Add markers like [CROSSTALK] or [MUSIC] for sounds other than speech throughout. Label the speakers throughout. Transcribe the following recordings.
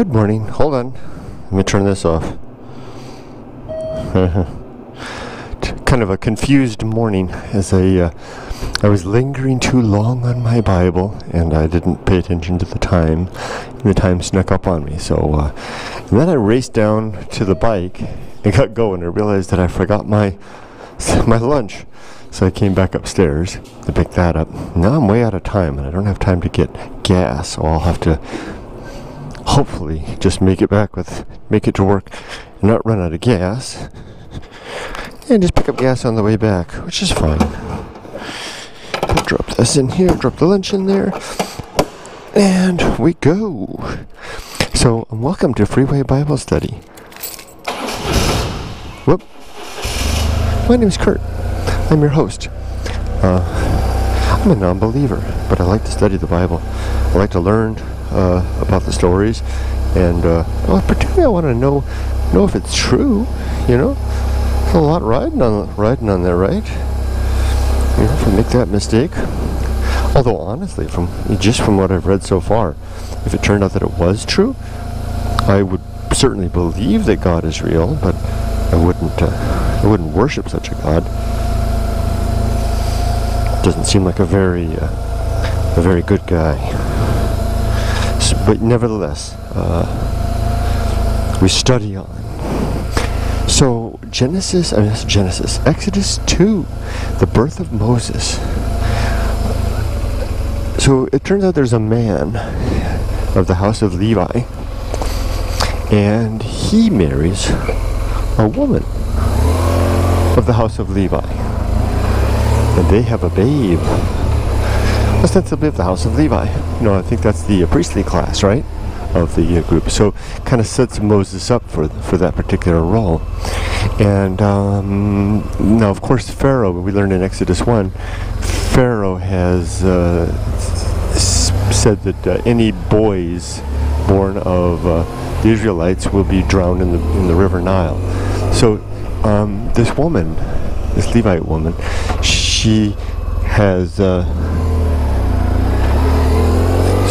Speaker 1: Good morning. Hold on. Let me turn this off. [LAUGHS] Kind of a confused morning as I uh, I was lingering too long on my Bible and I didn't pay attention to the time. And the time snuck up on me. So uh, then I raced down to the bike and got going. I realized that I forgot my [LAUGHS] my lunch. So I came back upstairs to pick that up. Now I'm way out of time and I don't have time to get gas, so I'll have to hopefully just make it back with make it to work and not run out of gas and just pick up gas on the way back which is fine. Drop this in here drop the lunch in there and we go. So welcome to freeway bible study. Whoop. My name is kurt. I'm your host. Uh, i'm a non-believer but i like to study the bible. I like to learn uh, about the stories, and uh, well, particularly I want to know know if it's true. You know, There's a lot riding on riding on there, right? You know, if I make that mistake. Although honestly, from just from what I've read so far, if it turned out that it was true, I would certainly believe that God is real, but I wouldn't uh, I wouldn't worship such a God. Doesn't seem like a very uh, a very good guy but nevertheless, uh, we study on. So Genesis, I mean Genesis, Exodus 2, the birth of Moses. So it turns out there's a man of the house of Levi, and he marries a woman of the house of Levi. And they have a babe ostensibly of the House of Levi. You know, I think that's the uh, priestly class, right, of the uh, group. So, kind of sets Moses up for for that particular role. And um, now, of course, Pharaoh. We learned in Exodus one, Pharaoh has uh, said that uh, any boys born of uh, the Israelites will be drowned in the in the River Nile. So, um, this woman, this Levite woman, she has uh,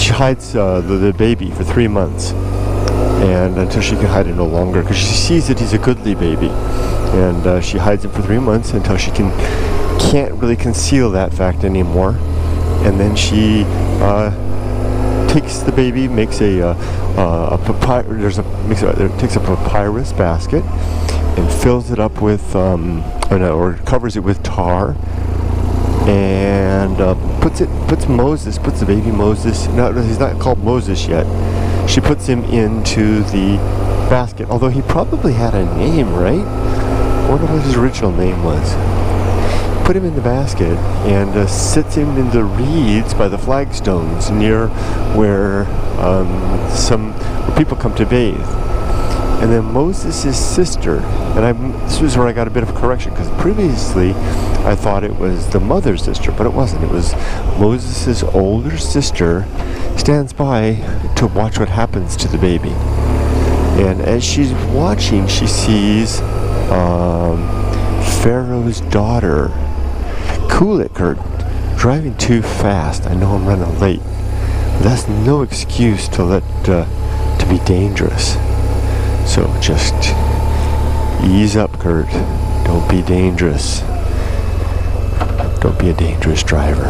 Speaker 1: she hides uh, the, the baby for three months. And until she can hide it no longer because she sees that he's a goodly baby. And uh, she hides him for three months until she can can't really conceal that fact anymore. And then she uh, takes the baby makes a, uh, uh, a papyrus there's a makes takes a papyrus basket and fills it up with um, or, no, or covers it with tar and uh, puts it puts Moses puts the baby Moses no he's not called Moses yet. She puts him into the basket although he probably had a name right? I wonder what his original name was. Put him in the basket and uh, sits him in the reeds by the flagstones near where um, some people come to bathe. And then Moses' sister, and I this was where I got a bit of a correction because previously I thought it was the mother's sister, but it wasn't. It was Moses' older sister stands by to watch what happens to the baby. And as she's watching, she sees um, Pharaoh's daughter. Kurt. Driving too fast. I know I'm running late. But that's no excuse to let uh, to be dangerous. So just ease up, Kurt. Don't be dangerous. Don't be a dangerous driver.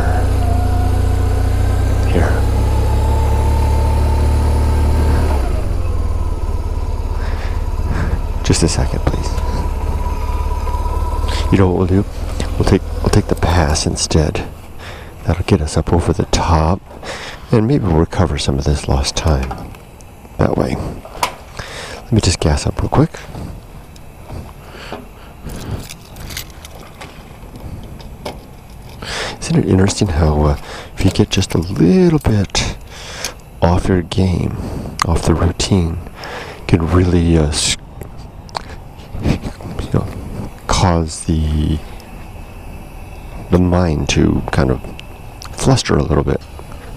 Speaker 1: Here. Just a second, please. You know what we'll do? We'll take we'll take the pass instead. That'll get us up over the top, and maybe we'll recover some of this lost time. That way. Let me just gas up real quick. Isn't it interesting how uh, if you get just a little bit off your game, off the routine, can really uh, you know cause the the mind to kind of fluster a little bit,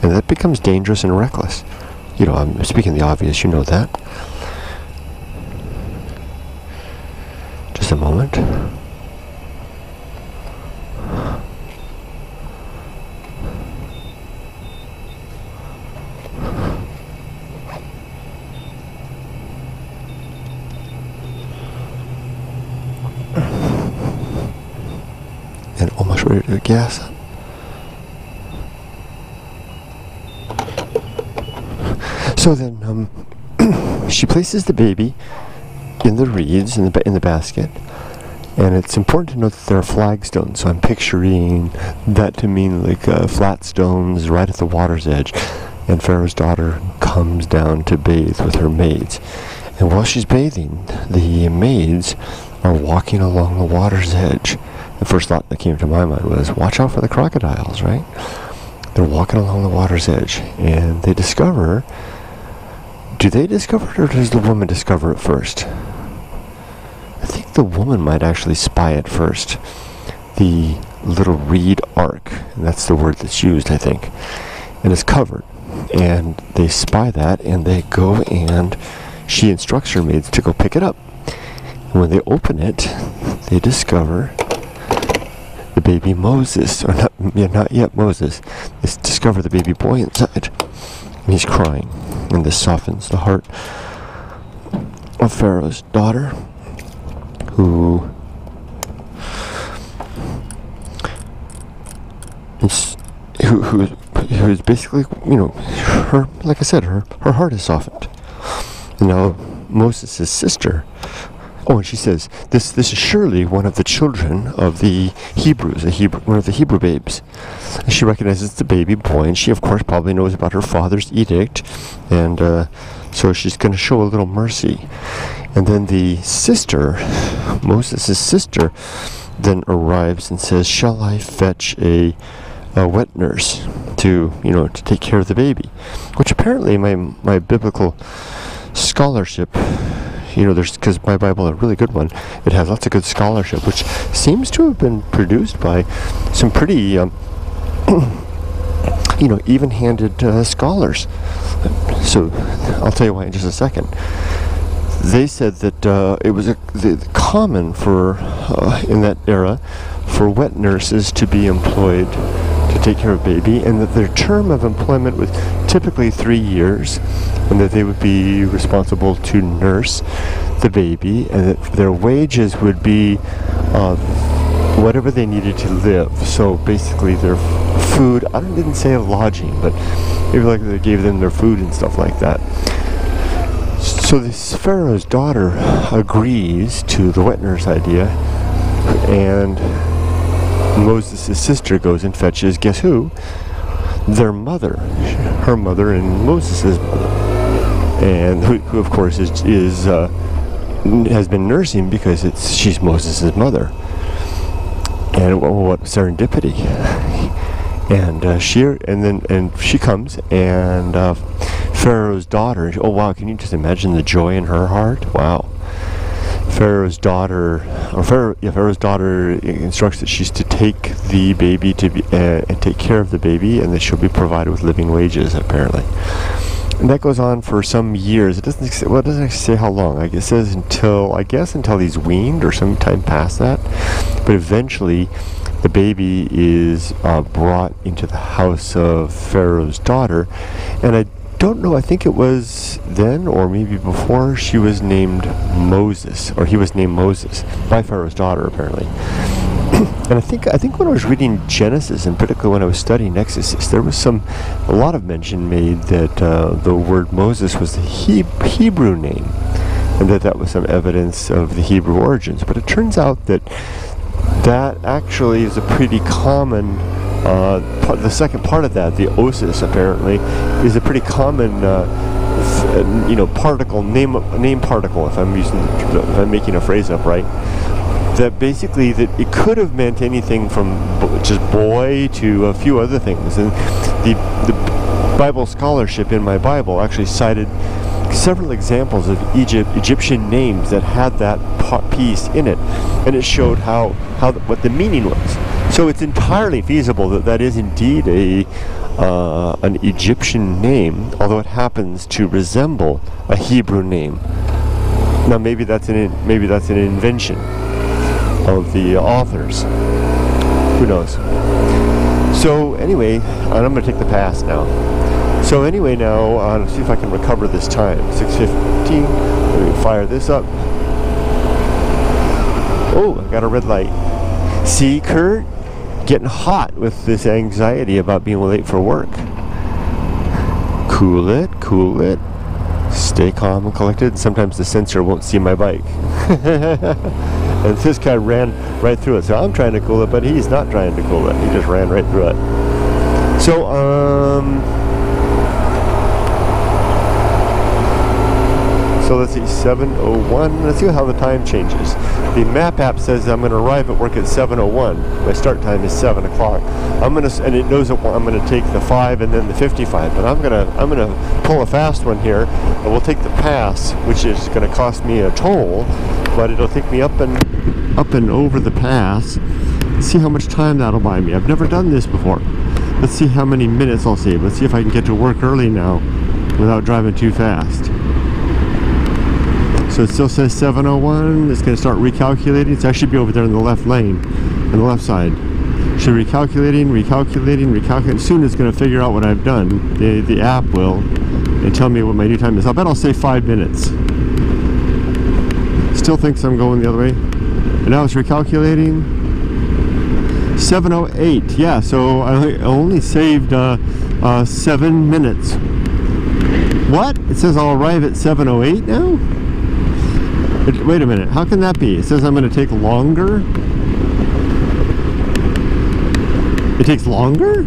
Speaker 1: and that becomes dangerous and reckless. You know, I'm speaking the obvious. You know that. Just a moment. Up. So then, um, [CLEARS THROAT] she places the baby in the reeds in the in the basket, and it's important to note that there are flagstones. So I'm picturing that to mean like uh, flat stones right at the water's edge. And Pharaoh's daughter comes down to bathe with her maids, and while she's bathing, the maids are walking along the water's edge. The first thought that came to my mind was, watch out for the crocodiles, right? They're walking along the water's edge, and they discover do they discover it or does the woman discover it first? I think the woman might actually spy it first. The little reed ark, and that's the word that's used, I think, and it's covered. And they spy that and they go and she instructs her maids to go pick it up. And when they open it, they discover baby Moses, or not, yeah, not yet Moses. They discover the baby boy inside. And he's crying and this softens the heart of Pharaoh's daughter, who is who who who is basically you know her like I said her her heart is softened. Now Moses' sister Oh, and she says, "This this is surely one of the children of the Hebrews, a Hebrew, one of the Hebrew babes." And she recognizes the baby boy, and she, of course, probably knows about her father's edict, and uh, so she's going to show a little mercy. And then the sister, Moses' sister, then arrives and says, "Shall I fetch a, a wet nurse to, you know, to take care of the baby?" Which apparently my my biblical scholarship you know, there's because my Bible, a really good one, it has lots of good scholarship, which seems to have been produced by some pretty, um, [CLEARS THROAT] you know, even-handed uh, scholars. So I'll tell you why in just a second. They said that uh, it was a, the, common for uh, in that era for wet nurses to be employed to take care of baby, and that their term of employment was typically three years, and that they would be responsible to nurse the baby, and that their wages would be uh, whatever they needed to live. So basically, their food. I didn't say a lodging, but maybe like they gave them their food and stuff like that. So this Pharaoh's daughter agrees to the wet nurse idea, and Moses' sister goes and fetches, guess who? Their mother. Her mother and Moses' mother. And who, who of course, is, is uh, has been nursing because it's she's Moses' mother. And what, what serendipity. [LAUGHS] and uh, she and then and she comes and uh, Pharaoh's daughter. Oh wow! Can you just imagine the joy in her heart? Wow. Pharaoh's daughter, or Pharaoh, yeah, Pharaoh's daughter instructs that she's to take the baby to be, uh, and take care of the baby, and that she'll be provided with living wages, apparently. And that goes on for some years. It doesn't say, well, it doesn't say how long. I guess it says until I guess until he's weaned or some time past that. But eventually, the baby is uh, brought into the house of Pharaoh's daughter, and I don't know. I think it was then or maybe before she was named Moses, or he was named Moses by Pharaoh's daughter, apparently. [CLEARS THROAT] and I think I think when I was reading Genesis, and particularly when I was studying Exodus, there was some a lot of mention made that uh, the word Moses was the he- Hebrew name, and that that was some evidence of the Hebrew origins. But it turns out that that actually is a pretty common uh, the second part of that, the osis, apparently, is a pretty common, uh, you know, particle name name particle. If I'm using, if I'm making a phrase up right, that basically that it could have meant anything from just boy to a few other things, and the the Bible scholarship in my Bible actually cited several examples of Egypt Egyptian names that had that piece in it, and it showed how how what the meaning was. So it's entirely feasible that that is indeed a uh, an Egyptian name, although it happens to resemble a Hebrew name. Now maybe that's an maybe that's an invention of the authors. Who knows? So anyway, I'm going to take the pass now. So anyway, now uh, let's see if I can recover this time. 6:15. Let me fire this up. Oh, I got a red light. See, Kurt, getting hot with this anxiety about being late for work. Cool it, cool it. Stay calm and collected. Sometimes the sensor won't see my bike. [LAUGHS] and this guy ran right through it. So I'm trying to cool it, but he's not trying to cool it. He just ran right through it. So, um, Let's see, 701. Let's see how the time changes. The map app says I'm going to arrive at work at 701. My start time is 7 o'clock. I'm going to, and it knows that I'm going to take the 5 and then the 55. But I'm going to, I'm going to pull a fast one here, and we'll take the pass, which is going to cost me a toll, but it'll take me up and up and over the pass. Let's see how much time that'll buy me. I've never done this before. Let's see how many minutes I'll save. Let's see if I can get to work early now without driving too fast. So it still says 701. It's going to start recalculating. So I should be over there in the left lane, on the left side. Should recalculating, recalculating, recalculating. Soon it's going to figure out what I've done. The, the app will and tell me what my new time is. I bet I'll say five minutes. Still thinks I'm going the other way. And now it's recalculating. 708. Yeah, so I only saved uh, uh, seven minutes. What? It says I'll arrive at 708 now? It, wait a minute, how can that be? It says I'm going to take longer? It takes longer?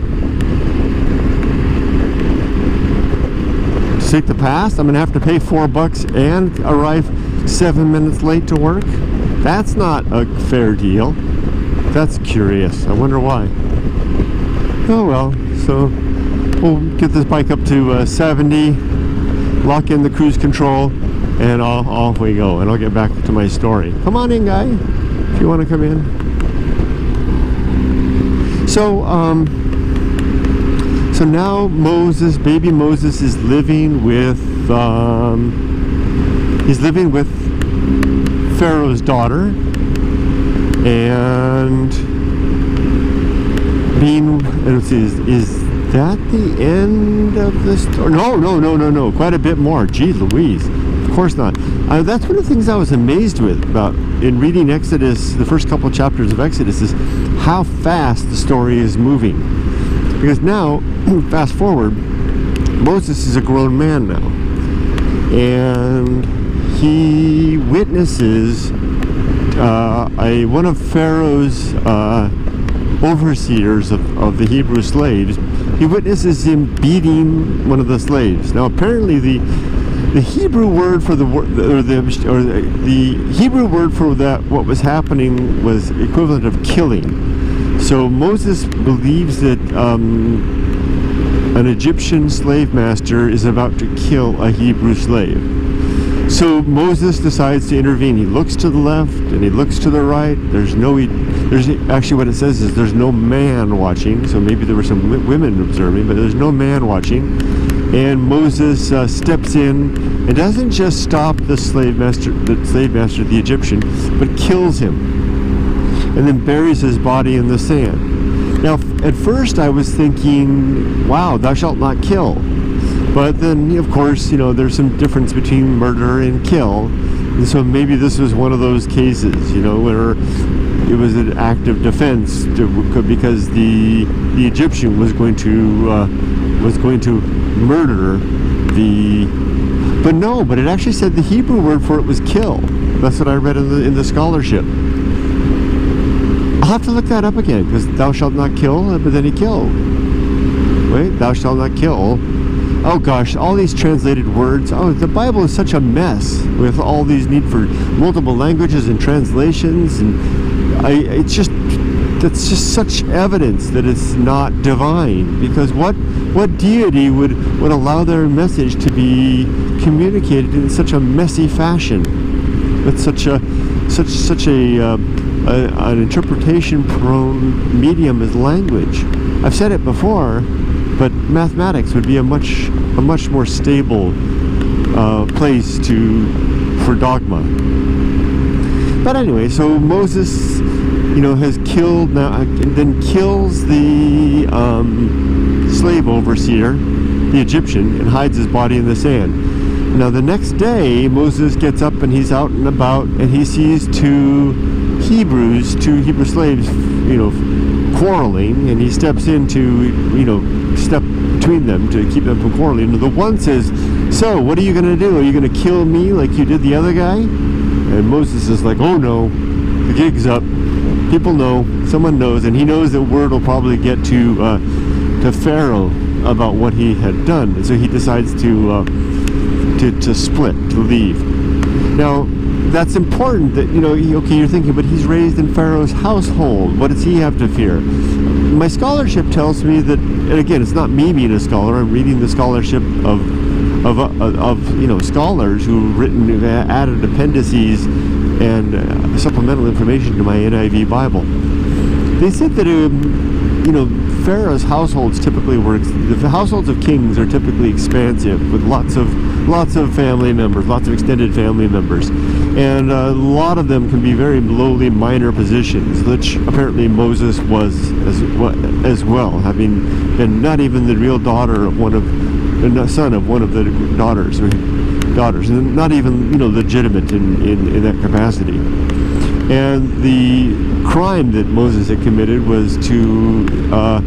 Speaker 1: To take the pass, I'm going to have to pay four bucks and arrive seven minutes late to work? That's not a fair deal. That's curious. I wonder why. Oh well, so we'll get this bike up to uh, 70, lock in the cruise control, and off, off we go and I'll get back to my story. Come on in guy if you want to come in. So um so now Moses baby Moses is living with um he's living with Pharaoh's daughter. And being is, is that the end of the story no no no no no quite a bit more. Gee Louise course not. Uh, that's one of the things I was amazed with about in reading Exodus, the first couple chapters of Exodus, is how fast the story is moving. Because now, [CLEARS THROAT] fast forward, Moses is a grown man now, and he witnesses uh, a one of Pharaoh's uh, overseers of, of the Hebrew slaves. He witnesses him beating one of the slaves. Now, apparently, the the Hebrew word for the word or the or the Hebrew word for that what was happening was equivalent of killing. So Moses believes that um, an Egyptian slave master is about to kill a Hebrew slave. So Moses decides to intervene. He looks to the left and he looks to the right. There's no, there's actually what it says is there's no man watching. So maybe there were some women observing, but there's no man watching and Moses uh, steps in and doesn't just stop the slave master, the slave master, the Egyptian, but kills him, and then buries his body in the sand. Now, at first, I was thinking, "Wow, thou shalt not kill," but then, of course, you know, there's some difference between murder and kill, and so maybe this was one of those cases, you know, where it was an act of defense to, because the the Egyptian was going to uh, was going to murder the but no but it actually said the Hebrew word for it was kill. That's what I read in the in the scholarship. I'll have to look that up again because thou shalt not kill but then he killed. Wait thou shalt not kill oh gosh all these translated words. Oh the Bible is such a mess with all these need for multiple languages and translations. And I it's just that's just such evidence that it's not divine. Because what what deity would would allow their message to be communicated in such a messy fashion? With such a such such a, uh, a an interpretation prone medium as language. I've said it before but mathematics would be a much a much more stable uh, place to for dogma but anyway so Moses you know, has killed now, uh, then kills the um, slave overseer, the Egyptian, and hides his body in the sand. Now the next day, Moses gets up and he's out and about, and he sees two Hebrews, two Hebrew slaves, you know, quarreling, and he steps in to, you know, between them to keep them from quarreling. The one says, "So, what are you going to do? Are you going to kill me like you did the other guy?" And Moses is like, "Oh no, the gig's up. People know. Someone knows, and he knows that word will probably get to uh, to Pharaoh about what he had done. And so he decides to uh, to to split, to leave. Now." That's important that, you know, okay, you're thinking, but he's raised in Pharaoh's household. What does he have to fear? My scholarship tells me that, and again, it's not me being a scholar, I'm reading the scholarship of of, uh, of you know scholars who've written added appendices and uh, supplemental information to my NIV Bible. They said that um, you know Pharaoh's households typically were The households of kings are typically expansive with lots of lots of family members, lots of extended family members, and a lot of them can be very lowly minor positions, which apparently Moses was as as well, having been not even the real daughter of one of the son of one of the daughters or daughters, and not even you know legitimate in, in, in that capacity. And the crime that Moses had committed was to uh,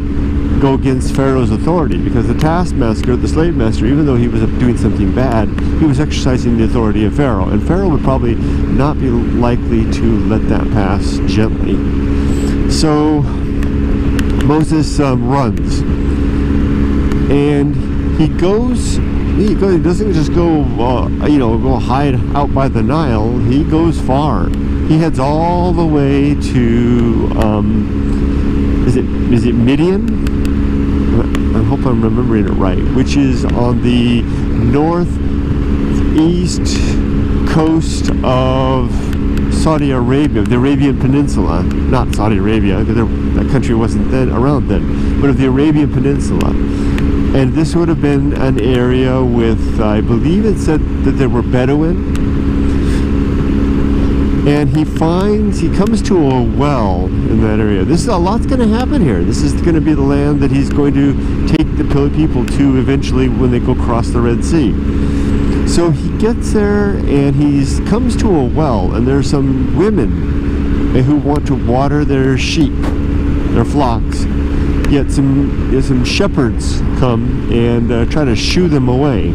Speaker 1: go against Pharaoh's authority because the taskmaster, the slave master, even though he was doing something bad, he was exercising the authority of Pharaoh. And Pharaoh would probably not be likely to let that pass gently. So Moses um, runs. And he goes he, doesn't just go, uh, you know, go hide out by the Nile. He goes far. He heads all the way to, um, is it is it Midian? Hope I'm remembering it right. Which is on the northeast coast of Saudi Arabia, the Arabian Peninsula, not Saudi Arabia, because that country wasn't then around then, but of the Arabian Peninsula and this would have been an area with, I believe it said that there were Bedouin. And he finds, he comes to a well in that area. This is a lot's going to happen here. This is going to be the land that he's going to take the people to eventually when they go across the Red Sea. So he gets there and he comes to a well, and there's some women who want to water their sheep, their flocks yet some yet some shepherds come and uh, try to shoo them away.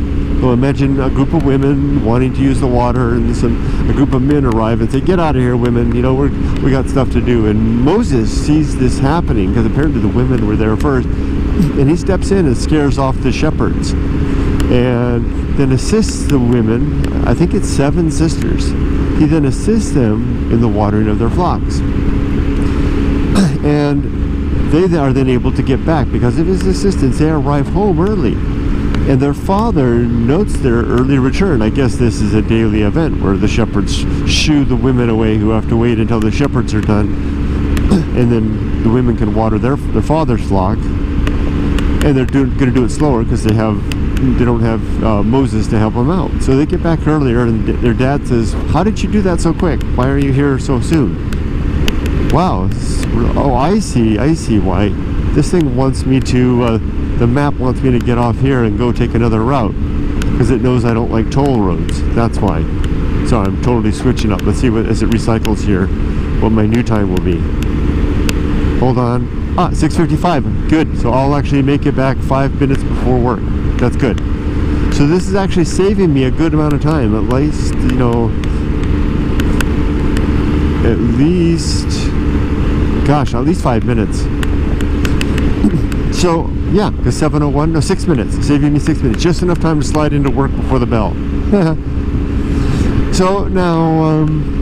Speaker 1: So imagine a group of women wanting to use the water, and some a group of men arrive and say, "Get out of here, women! You know we we got stuff to do." And Moses sees this happening because apparently the women were there first, and he steps in and scares off the shepherds, and then assists the women. I think it's seven sisters. He then assists them in the watering of their flocks, and they are then able to get back because of his assistance. They arrive home early. And their father notes their early return. I guess this is a daily event where the shepherds shoo the women away who have to wait until the shepherds are done. [CLEARS THROAT] and then the women can water their, their father's flock. And they're going to do it slower because they have they don't have uh, Moses to help them out. So they get back earlier, and their dad says, "How did you do that so quick? Why are you here so soon?" Wow. Oh, I see. I see why. This thing wants me to, uh, the map wants me to get off here and go take another route. Because it knows I don't like toll roads. That's why. So I'm totally switching up. Let's see what, as it recycles here, what my new time will be. Hold on. Ah, 6.55. Good. So I'll actually make it back five minutes before work. That's good. So this is actually saving me a good amount of time. At least, you know, at least gosh, at least five minutes. [CLEARS THROAT] so, yeah, because 701, no, six minutes, saving me six minutes, just enough time to slide into work before the bell. [LAUGHS] so now, um,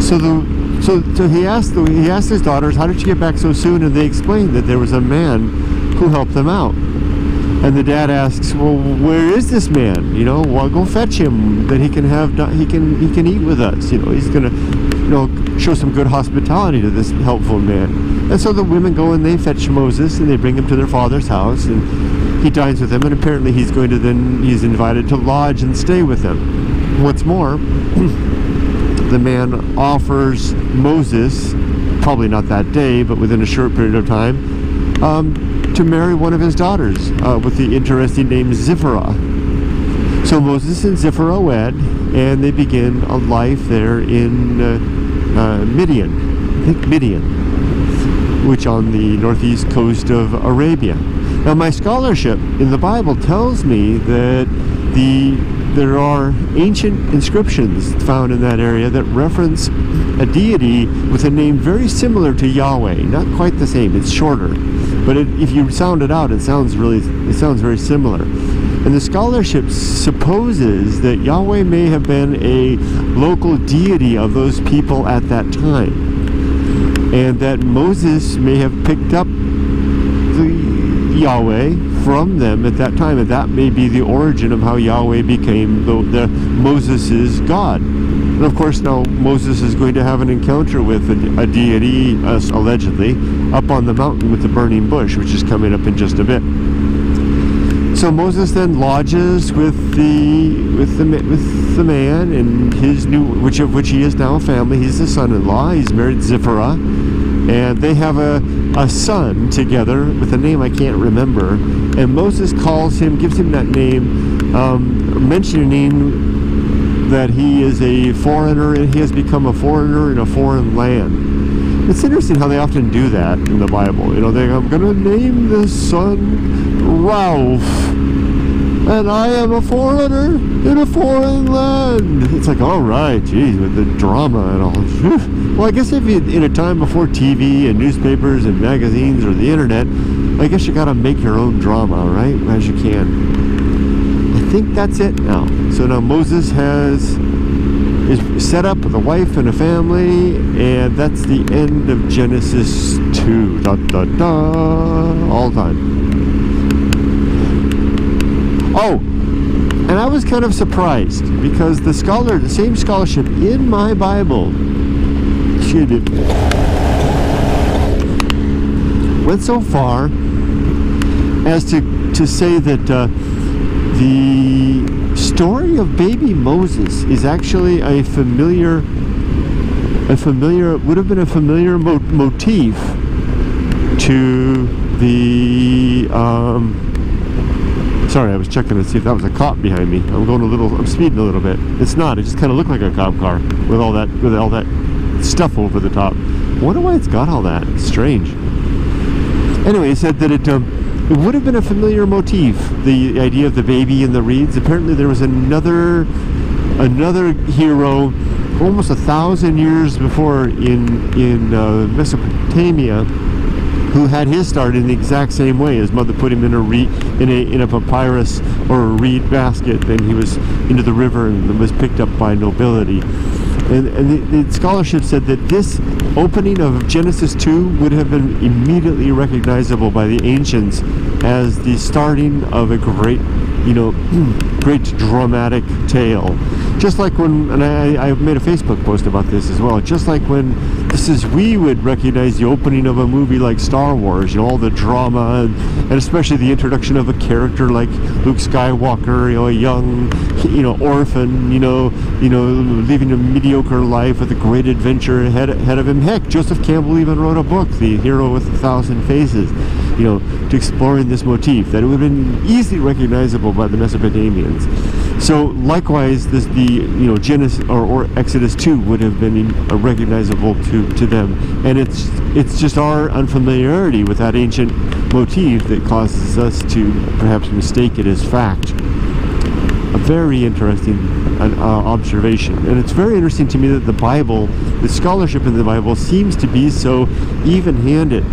Speaker 1: so the so, so he asked the, he asked his daughters, "How did you get back so soon?" And they explained that there was a man who helped them out. And the dad asks, "Well, where is this man? You know, well, go fetch him. That he can have he can he can eat with us. You know, he's gonna, know, show some good hospitality to this helpful man. And so the women go and they fetch Moses and they bring him to their father's house and he dines with them and apparently he's going to then, he's invited to lodge and stay with them. What's more, [CLEARS THROAT] the man offers Moses, probably not that day, but within a short period of time, um, to marry one of his daughters uh, with the interesting name Zipporah. So Moses and Zipporah wed, and they begin a life there in uh, uh, Midian. I think Midian. which on the northeast coast of Arabia. Now, my scholarship in the Bible tells me that the there are ancient inscriptions found in that area that reference a deity with a name very similar to Yahweh. Not quite the same; it's shorter, but it, if you sound it out, it sounds really it sounds very similar. And the scholarship supposes that Yahweh may have been a local deity of those people at that time, and that Moses may have picked up the Yahweh from them at that time, and that may be the origin of how Yahweh became the, the Moses' God. And of course, now Moses is going to have an encounter with a, a deity, uh, allegedly, up on the mountain with the burning bush, which is coming up in just a bit. So Moses then lodges with the with the with the man and his new, which of which he is now a family. He's the son-in-law. He's married Zipporah, and they have a a son together with a name I can't remember. And Moses calls him, gives him that name, um, mentioning that he is a foreigner and he has become a foreigner in a foreign land. It's interesting how they often do that in the Bible. You know, they I'm going to name this son Ralph, and I am a foreigner in a foreign land. It's like, all right, geez, with the drama and all. [LAUGHS] Well, I guess if you in a time before TV and newspapers and magazines or the internet, I guess you got to make your own drama, right, as you can. I think that's it now. So now Moses has is set up with a wife and a family, and that's the end of Genesis 2. Da da da. All done. Oh, and I was kind of surprised because the scholar, the same scholarship in my Bible went so far as to, to say that uh, the story of baby Moses is actually a familiar, a familiar, would have been a familiar mo motif to the, um, sorry, I was checking to see if that was a cop behind me. I'm going a little, I'm speeding a little bit. It's not, it just kind of looked like a cop car with all that, with all that stuff over the top. Wonder why it's got all that. It's strange. Anyway, he said that it um, it would have been a familiar motif, the idea of the baby in the reeds. Apparently, there was another another hero almost a thousand years before in in uh, Mesopotamia who had his start in the exact same way. His mother put him in a reed in a in a papyrus or a reed basket, then he was into the river and was picked up by nobility. And, and the, the, scholarship said that this opening of Genesis 2 would have been immediately recognizable by the ancients as the starting of a great, you know, [CLEARS THROAT] great dramatic tale. Just like when, and I, I made a Facebook post about this as well, just like when this is, we would recognize the opening of a movie like Star Wars, you know, all the drama, and, and especially the introduction of a character like Luke Skywalker, you know, a young, you know, orphan, you know, you know, living a mediocre life with a great adventure ahead, ahead of him. Heck, Joseph Campbell even wrote a book, The Hero with a Thousand Faces, you know, to exploring this motif, that it would have been easily recognizable by the Mesopotamians. So likewise, this the you know Genesis or, or Exodus 2 would have been uh, recognizable to to them, and it's it's just our unfamiliarity with that ancient motif that causes us to perhaps mistake it as fact. A very interesting uh, observation, and it's very interesting to me that the Bible, the scholarship in the Bible, seems to be so even-handed.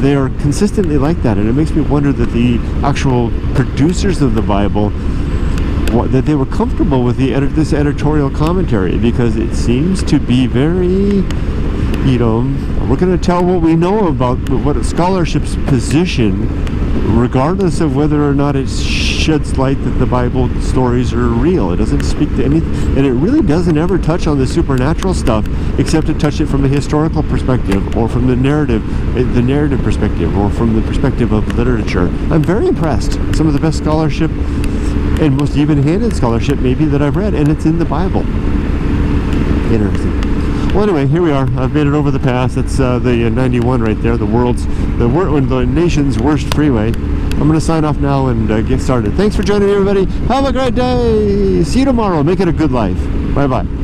Speaker 1: They are consistently like that, and it makes me wonder that the actual producers of the Bible that they were comfortable with the this editorial commentary because it seems to be very you know we're going to tell what we know about what a scholarship's position regardless of whether or not it sheds light that the bible stories are real it doesn't speak to any and it really doesn't ever touch on the supernatural stuff except to touch it from a historical perspective or from the narrative eh, the narrative perspective or from the perspective of literature i'm very impressed some of the best scholarship and most even-handed scholarship maybe that I've read, and it's in the Bible. Interesting. Well, anyway, here we are. I've made it over the pass. That's uh, the uh, 91 right there, the world's, the, wor the nation's worst freeway. I'm going to sign off now and uh, get started. Thanks for joining me, everybody. Have a great day. See you tomorrow. Make it a good life. Bye-bye.